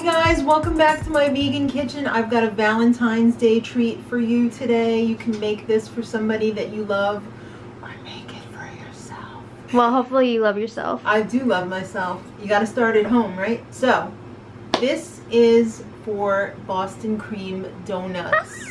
Hey guys, welcome back to my vegan kitchen. I've got a Valentine's Day treat for you today. You can make this for somebody that you love or make it for yourself. Well, hopefully you love yourself. I do love myself. You got to start at home, right? So, this is for Boston cream donuts.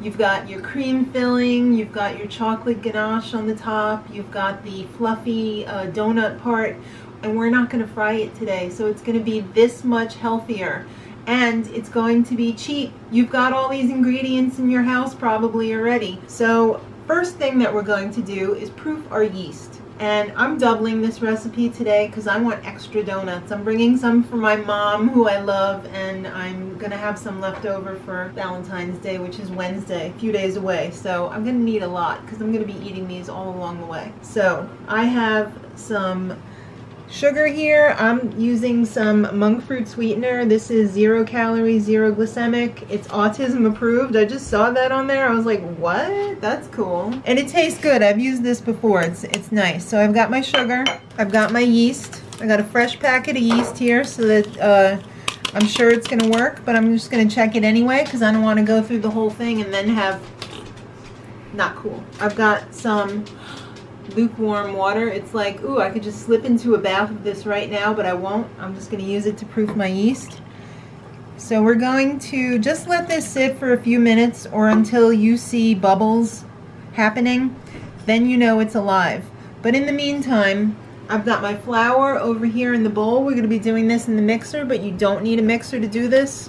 you've got your cream filling, you've got your chocolate ganache on the top, you've got the fluffy uh, donut part, and we're not going to fry it today. So it's going to be this much healthier and it's going to be cheap. You've got all these ingredients in your house probably already. So first thing that we're going to do is proof our yeast. And I'm doubling this recipe today because I want extra donuts. I'm bringing some for my mom who I love and I'm going to have some left over for Valentine's Day which is Wednesday, a few days away. So I'm going to need a lot because I'm going to be eating these all along the way. So I have some Sugar here, I'm using some monk fruit sweetener. This is zero calorie, zero glycemic. It's autism approved. I just saw that on there. I was like, what? That's cool. And it tastes good. I've used this before. It's, it's nice. So I've got my sugar. I've got my yeast. I got a fresh packet of yeast here so that uh, I'm sure it's going to work. But I'm just going to check it anyway because I don't want to go through the whole thing and then have not cool. I've got some lukewarm water. It's like, ooh, I could just slip into a bath of this right now, but I won't. I'm just going to use it to proof my yeast. So we're going to just let this sit for a few minutes or until you see bubbles happening. Then you know it's alive. But in the meantime, I've got my flour over here in the bowl. We're going to be doing this in the mixer, but you don't need a mixer to do this.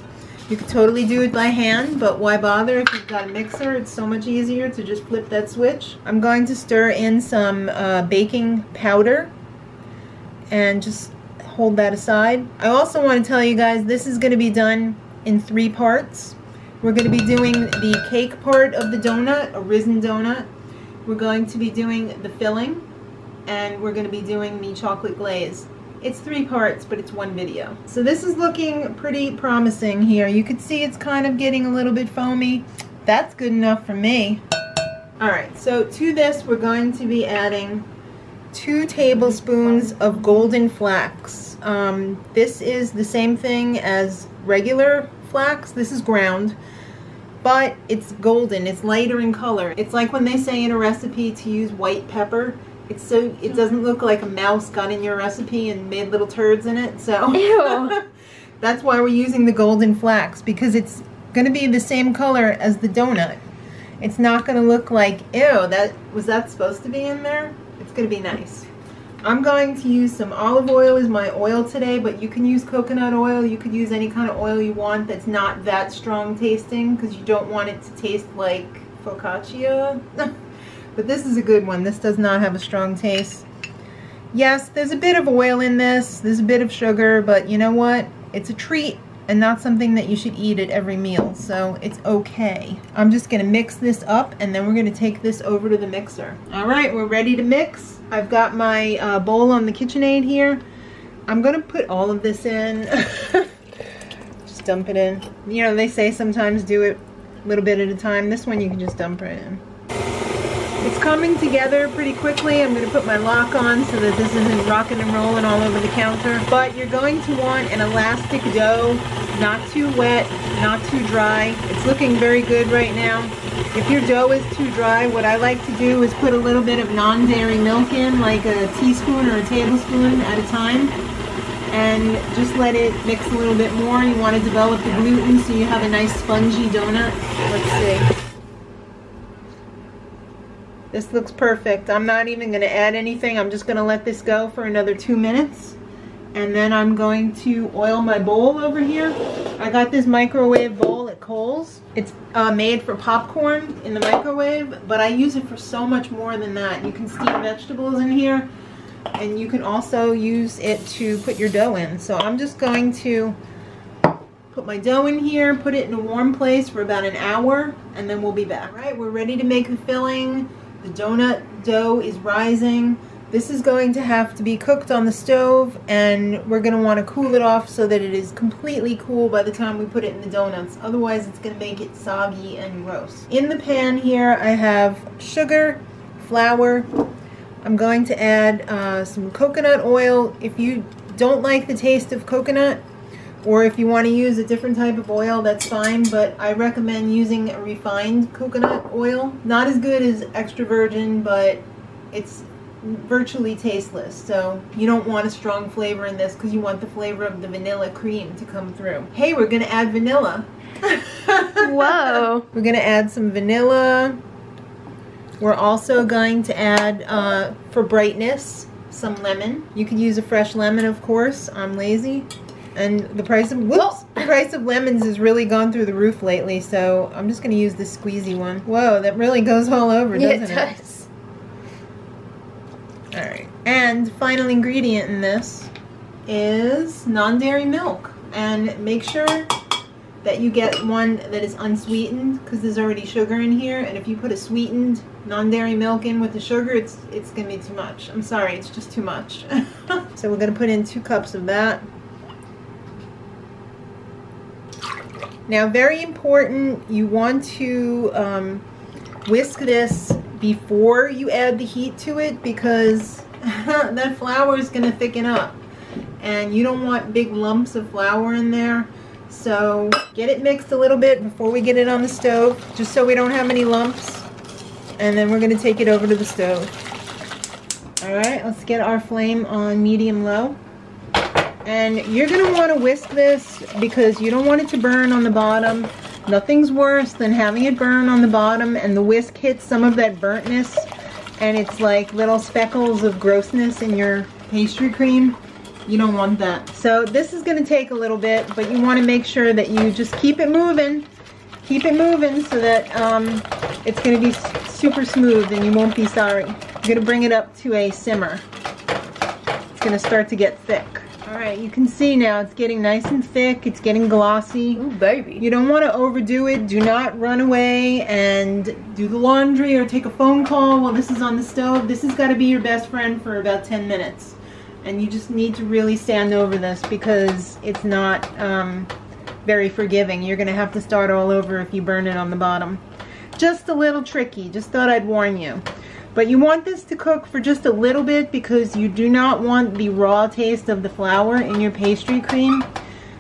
You could totally do it by hand, but why bother if you've got a mixer? It's so much easier to just flip that switch. I'm going to stir in some uh, baking powder and just hold that aside. I also want to tell you guys this is going to be done in three parts. We're going to be doing the cake part of the donut, a risen donut. We're going to be doing the filling and we're going to be doing the chocolate glaze. It's three parts, but it's one video. So this is looking pretty promising here. You can see it's kind of getting a little bit foamy. That's good enough for me. All right, so to this, we're going to be adding two tablespoons of golden flax. Um, this is the same thing as regular flax. This is ground, but it's golden. It's lighter in color. It's like when they say in a recipe to use white pepper. It's so it doesn't look like a mouse got in your recipe and made little turds in it. So that's why we're using the golden flax because it's going to be the same color as the donut. It's not going to look like ew. That was that supposed to be in there? It's going to be nice. I'm going to use some olive oil as my oil today, but you can use coconut oil. You could use any kind of oil you want that's not that strong tasting because you don't want it to taste like focaccia. But this is a good one. This does not have a strong taste. Yes, there's a bit of oil in this. There's a bit of sugar, but you know what? It's a treat and not something that you should eat at every meal, so it's okay. I'm just gonna mix this up and then we're gonna take this over to the mixer. All right, we're ready to mix. I've got my uh, bowl on the KitchenAid here. I'm gonna put all of this in. just dump it in. You know, they say sometimes do it a little bit at a time. This one you can just dump it in. Coming together pretty quickly. I'm going to put my lock on so that this isn't rocking and rolling all over the counter. But you're going to want an elastic dough, not too wet, not too dry. It's looking very good right now. If your dough is too dry, what I like to do is put a little bit of non-dairy milk in, like a teaspoon or a tablespoon at a time. And just let it mix a little bit more. You want to develop the gluten so you have a nice spongy donut. Let's see. This looks perfect. I'm not even going to add anything. I'm just going to let this go for another two minutes. And then I'm going to oil my bowl over here. I got this microwave bowl at Kohl's. It's uh, made for popcorn in the microwave, but I use it for so much more than that. You can steam vegetables in here, and you can also use it to put your dough in. So I'm just going to put my dough in here, put it in a warm place for about an hour, and then we'll be back. All right, we're ready to make the filling. The donut dough is rising. This is going to have to be cooked on the stove and we're going to want to cool it off so that it is completely cool by the time we put it in the donuts. Otherwise it's going to make it soggy and gross. In the pan here I have sugar, flour. I'm going to add uh, some coconut oil. If you don't like the taste of coconut, Or if you want to use a different type of oil, that's fine, but I recommend using a refined coconut oil. Not as good as extra virgin, but it's virtually tasteless. So you don't want a strong flavor in this because you want the flavor of the vanilla cream to come through. Hey, we're gonna add vanilla. Whoa. We're gonna add some vanilla. We're also going to add, uh, for brightness, some lemon. You could use a fresh lemon, of course. I'm lazy. And the price of whoops, the price of lemons has really gone through the roof lately. So I'm just gonna use the squeezy one. Whoa, that really goes all over, doesn't it it? does. All right. And final ingredient in this is non-dairy milk. And make sure that you get one that is unsweetened because there's already sugar in here. And if you put a sweetened non-dairy milk in with the sugar, it's it's gonna be too much. I'm sorry, it's just too much. so we're gonna put in two cups of that. Now, very important, you want to um, whisk this before you add the heat to it because that flour is going to thicken up. And you don't want big lumps of flour in there. So get it mixed a little bit before we get it on the stove just so we don't have any lumps. And then we're going to take it over to the stove. All right let's get our flame on medium low and you're want to whisk this because you don't want it to burn on the bottom Nothing's worse than having it burn on the bottom and the whisk hits some of that burntness and it's like little speckles of grossness in your pastry cream. You don't want that. So this is to take a little bit, but you want to make sure that you just keep it moving. Keep it moving so that um, it's to be super smooth and you won't be sorry. You're to bring it up to a simmer. It's to start to get thick. All right, you can see now it's getting nice and thick. It's getting glossy. Ooh, baby. You don't want to overdo it. Do not run away and do the laundry or take a phone call while this is on the stove. This has got to be your best friend for about 10 minutes. And you just need to really stand over this because it's not um, very forgiving. You're going to have to start all over if you burn it on the bottom. Just a little tricky. Just thought I'd warn you. But you want this to cook for just a little bit because you do not want the raw taste of the flour in your pastry cream.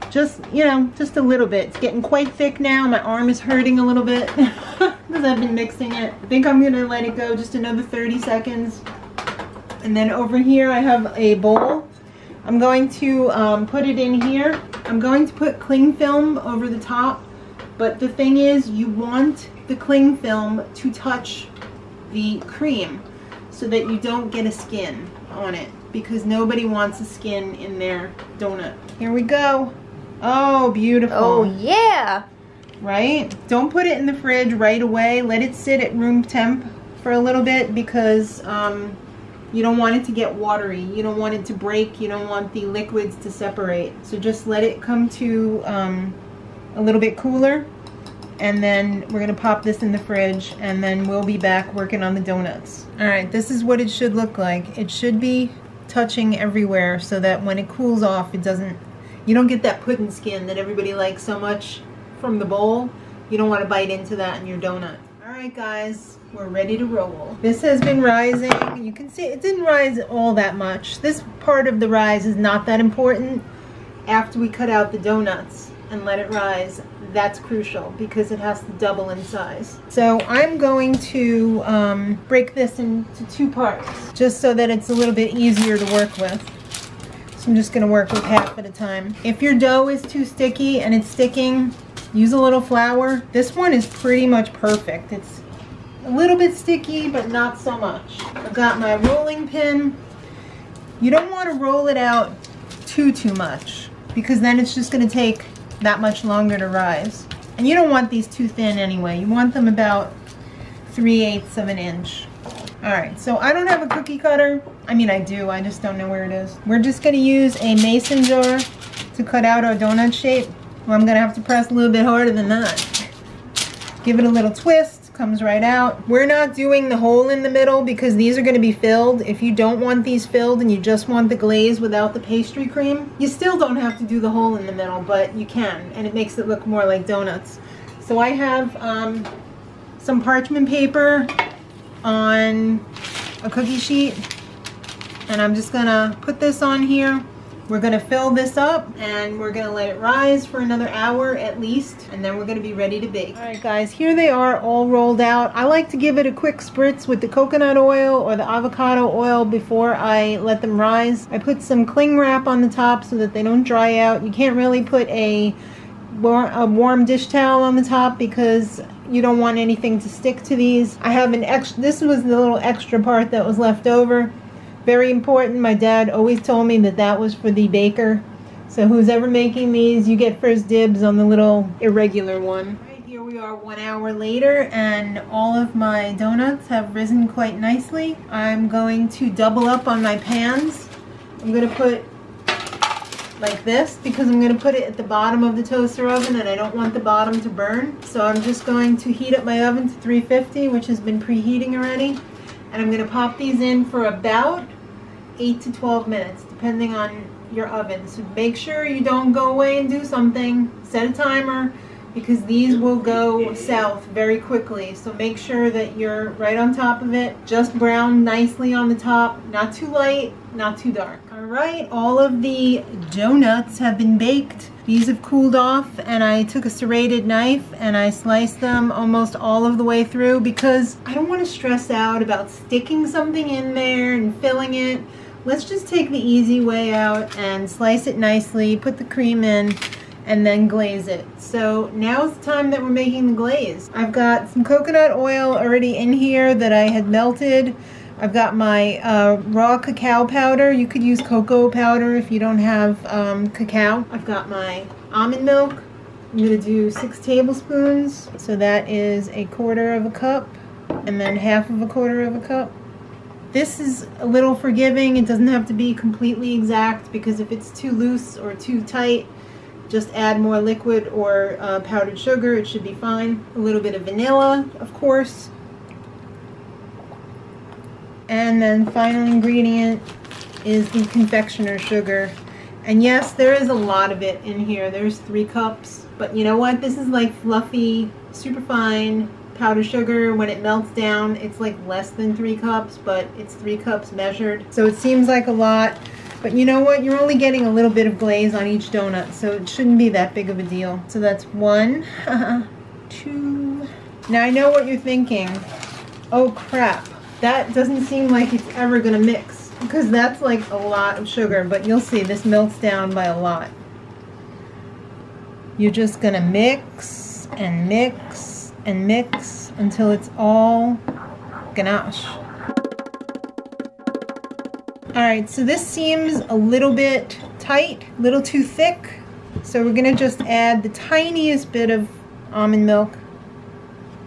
Just, you know, just a little bit. It's getting quite thick now. My arm is hurting a little bit because I've been mixing it. I think I'm going to let it go just another 30 seconds. And then over here I have a bowl. I'm going to um, put it in here. I'm going to put cling film over the top. But the thing is, you want the cling film to touch the cream so that you don't get a skin on it because nobody wants a skin in their donut. Here we go. Oh, beautiful. Oh, yeah. Right? Don't put it in the fridge right away. Let it sit at room temp for a little bit because um, you don't want it to get watery. You don't want it to break. You don't want the liquids to separate. So just let it come to um, a little bit cooler and then we're gonna pop this in the fridge and then we'll be back working on the donuts. All right, this is what it should look like. It should be touching everywhere so that when it cools off, it doesn't, you don't get that pudding skin that everybody likes so much from the bowl. You don't wanna bite into that in your donut. All right, guys, we're ready to roll. This has been rising. You can see it didn't rise all that much. This part of the rise is not that important after we cut out the donuts and let it rise that's crucial because it has to double in size. So I'm going to um, break this into two parts just so that it's a little bit easier to work with. So I'm just going to work with half at a time. If your dough is too sticky and it's sticking, use a little flour. This one is pretty much perfect. It's a little bit sticky but not so much. I've got my rolling pin. You don't want to roll it out too too much because then it's just going to take that much longer to rise. And you don't want these too thin anyway. You want them about 3 eighths of an inch. Alright, so I don't have a cookie cutter. I mean, I do. I just don't know where it is. We're just going to use a mason jar to cut out our donut shape. Well, I'm going to have to press a little bit harder than that. Give it a little twist. Comes right out. We're not doing the hole in the middle because these are going to be filled. If you don't want these filled and you just want the glaze without the pastry cream, you still don't have to do the hole in the middle, but you can, and it makes it look more like donuts. So I have um, some parchment paper on a cookie sheet, and I'm just going to put this on here. We're gonna fill this up and we're gonna let it rise for another hour at least and then we're gonna be ready to bake. Alright guys, here they are all rolled out. I like to give it a quick spritz with the coconut oil or the avocado oil before I let them rise. I put some cling wrap on the top so that they don't dry out. You can't really put a, a warm dish towel on the top because you don't want anything to stick to these. I have an extra, this was the little extra part that was left over. Very important. My dad always told me that that was for the baker. So who's ever making these, you get first dibs on the little irregular one. Right here we are one hour later and all of my donuts have risen quite nicely. I'm going to double up on my pans. I'm going to put like this because I'm going to put it at the bottom of the toaster oven and I don't want the bottom to burn. So I'm just going to heat up my oven to 350 which has been preheating already. And I'm going to pop these in for about 8 to 12 minutes, depending on your oven. So make sure you don't go away and do something. Set a timer because these will go south very quickly. So make sure that you're right on top of it. Just brown nicely on the top, not too light, not too dark. All right, all of the donuts have been baked. These have cooled off and I took a serrated knife and I sliced them almost all of the way through because I don't want to stress out about sticking something in there and filling it. Let's just take the easy way out and slice it nicely, put the cream in, and then glaze it. So now it's time that we're making the glaze. I've got some coconut oil already in here that I had melted. I've got my uh, raw cacao powder. You could use cocoa powder if you don't have um, cacao. I've got my almond milk. I'm to do six tablespoons. So that is a quarter of a cup and then half of a quarter of a cup. This is a little forgiving. It doesn't have to be completely exact because if it's too loose or too tight, just add more liquid or uh, powdered sugar. It should be fine. A little bit of vanilla, of course. And then final ingredient is the confectioner sugar. And yes, there is a lot of it in here. There's three cups. But you know what? This is like fluffy, super fine powdered sugar when it melts down it's like less than three cups but it's three cups measured. So it seems like a lot but you know what? You're only getting a little bit of glaze on each donut so it shouldn't be that big of a deal. So that's one two. Now I know what you're thinking. Oh crap. That doesn't seem like it's ever gonna mix because that's like a lot of sugar but you'll see this melts down by a lot. You're just gonna mix and mix and mix until it's all ganache. Alright, so this seems a little bit tight, a little too thick. So we're to just add the tiniest bit of almond milk.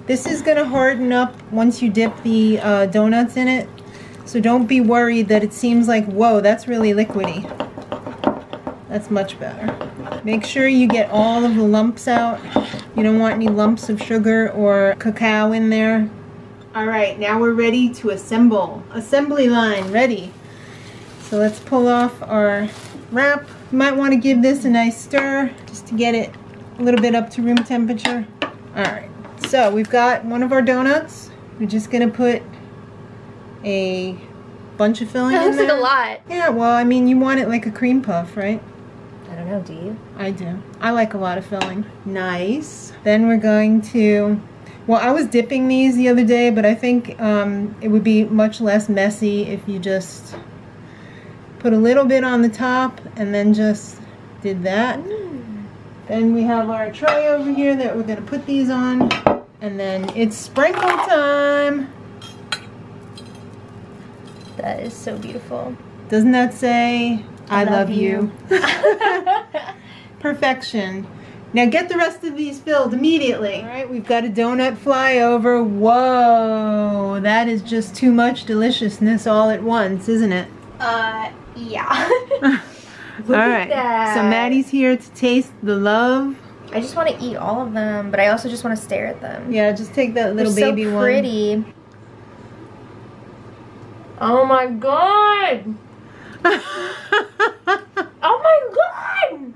This is to harden up once you dip the uh, donuts in it. So don't be worried that it seems like, whoa, that's really liquidy. That's much better. Make sure you get all of the lumps out. You don't want any lumps of sugar or cacao in there. All right, now we're ready to assemble. Assembly line ready. So let's pull off our wrap. You might want to give this a nice stir just to get it a little bit up to room temperature. All right, so we've got one of our donuts. We're just gonna put a bunch of filling that in there. looks like a lot. Yeah, well, I mean, you want it like a cream puff, right? Know, do you? I do. I like a lot of filling. Nice. Then we're going to, well, I was dipping these the other day, but I think um, it would be much less messy if you just put a little bit on the top and then just did that. Mm. Then we have our tray over here that we're going to put these on. And then it's sprinkle time. That is so beautiful. Doesn't that say I, love, love, you. you. Perfection. Now get the rest of these filled immediately. All right, we've got a donut flyover. Whoa, that is just too much deliciousness all at once, isn't it? Uh, yeah. all right, so Maddie's here to taste the love. I just want to eat all of them, but I also just want to stare at them. Yeah, just take that little They're baby so one. pretty. Oh my god! Oh my god!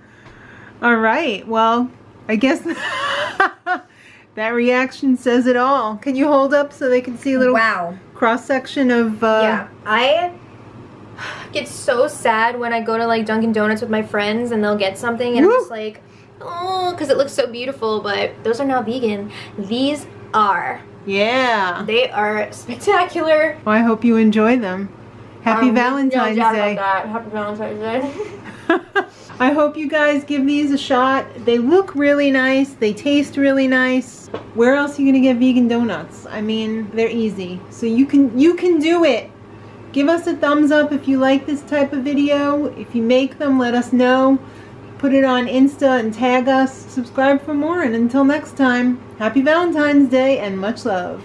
All right, well, I guess that reaction says it all. Can you hold up so they can see a little wow. cross section of uh, Yeah, I get so sad when I go to like Dunkin' Donuts with my friends and they'll get something and Woo. I'm just like, oh, because it looks so beautiful, but those are not vegan. These are. Yeah. They are spectacular. Well, I hope you enjoy them. Happy Um, Valentine's no Day. That. Happy Valentine's Day. I hope you guys give these a shot. They look really nice. They taste really nice. Where else are you gonna get vegan donuts? I mean, they're easy. So you can you can do it. Give us a thumbs up if you like this type of video. If you make them, let us know. Put it on Insta and tag us. Subscribe for more. And until next time, happy Valentine's Day and much love.